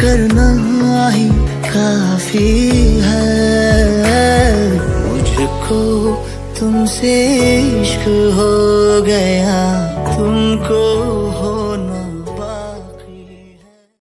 करना ही काफ़ी है। मुझको तुमसे इश्क हो गया।